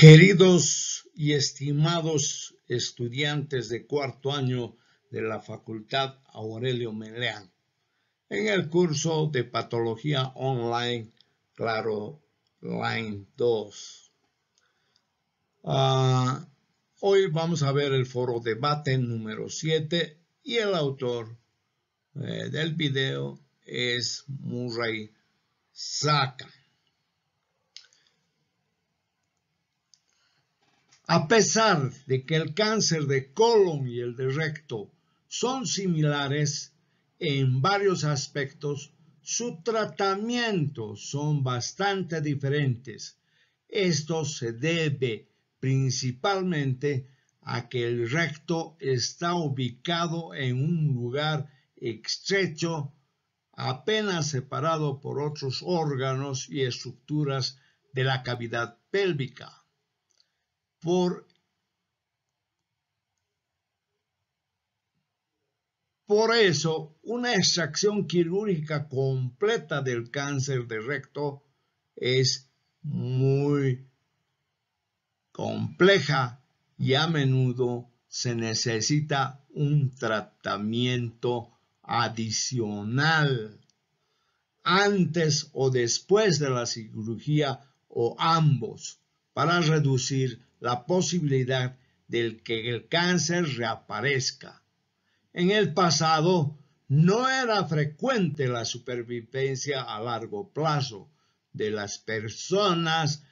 Queridos y estimados estudiantes de cuarto año de la Facultad Aurelio Meleán, en el curso de Patología Online, claro, Line 2. Ah, hoy vamos a ver el foro debate número 7 y el autor eh, del video es Murray Saka. A pesar de que el cáncer de colon y el de recto son similares en varios aspectos, su tratamiento son bastante diferentes. Esto se debe principalmente a que el recto está ubicado en un lugar estrecho, apenas separado por otros órganos y estructuras de la cavidad pélvica. Por, por eso, una extracción quirúrgica completa del cáncer de recto es muy compleja y a menudo se necesita un tratamiento adicional antes o después de la cirugía o ambos para reducir la posibilidad de que el cáncer reaparezca. En el pasado no era frecuente la supervivencia a largo plazo de las personas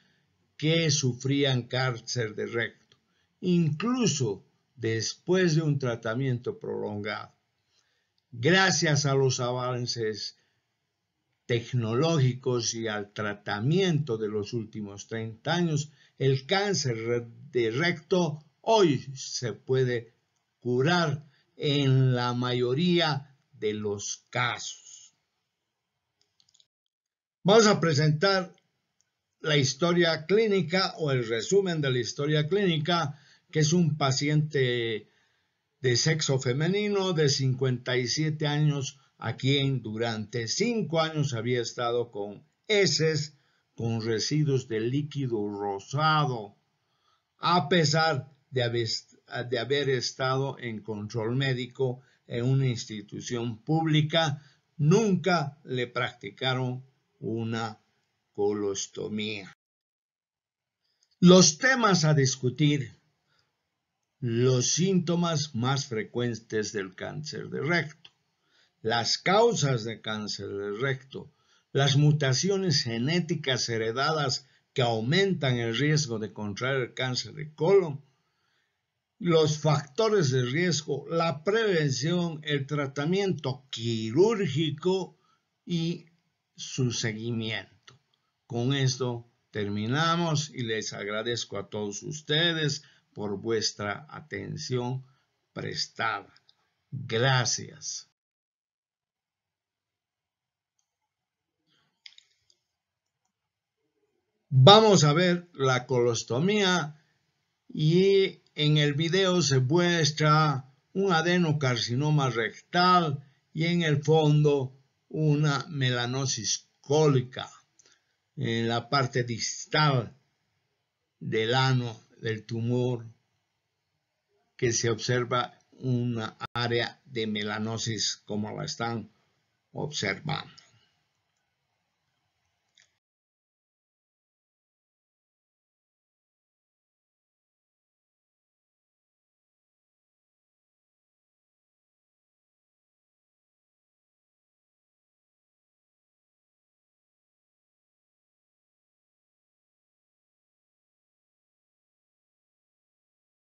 que sufrían cáncer de recto, incluso después de un tratamiento prolongado. Gracias a los avances tecnológicos y al tratamiento de los últimos 30 años, el cáncer de recto hoy se puede curar en la mayoría de los casos. Vamos a presentar la historia clínica o el resumen de la historia clínica, que es un paciente de sexo femenino de 57 años a quien durante cinco años había estado con heces con residuos de líquido rosado, a pesar de haber, de haber estado en control médico en una institución pública, nunca le practicaron una colostomía. Los temas a discutir. Los síntomas más frecuentes del cáncer de recto las causas de cáncer del recto, las mutaciones genéticas heredadas que aumentan el riesgo de contraer el cáncer de colon, los factores de riesgo, la prevención, el tratamiento quirúrgico y su seguimiento. Con esto terminamos y les agradezco a todos ustedes por vuestra atención prestada. Gracias. Vamos a ver la colostomía y en el video se muestra un adenocarcinoma rectal y en el fondo una melanosis cólica en la parte distal del ano del tumor que se observa una área de melanosis como la están observando.